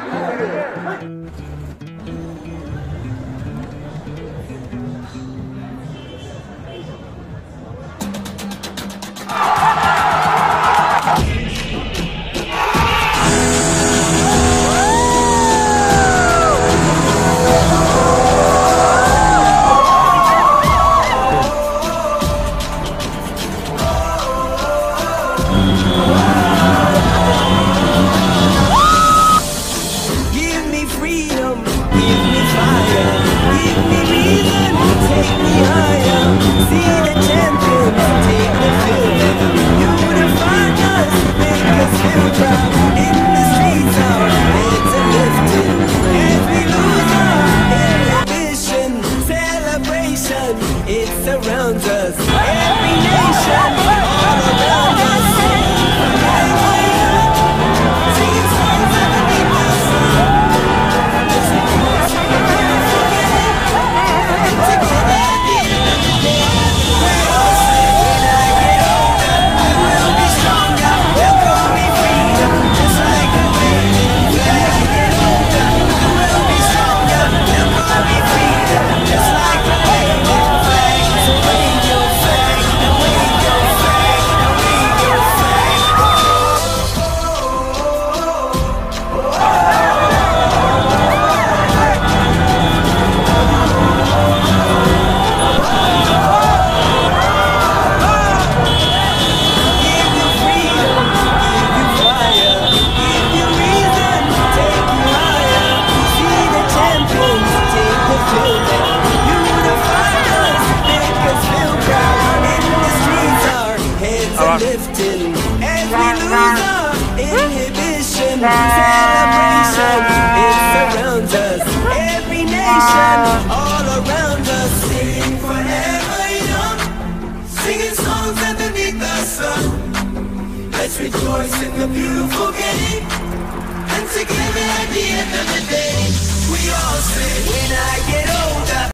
はい。Surrounds us. Every nation, Lifting as we lose our inhibition, celebration, it surrounds us. Every nation, all around us, singing forever young, singing songs underneath the sun. Let's rejoice in the beautiful game.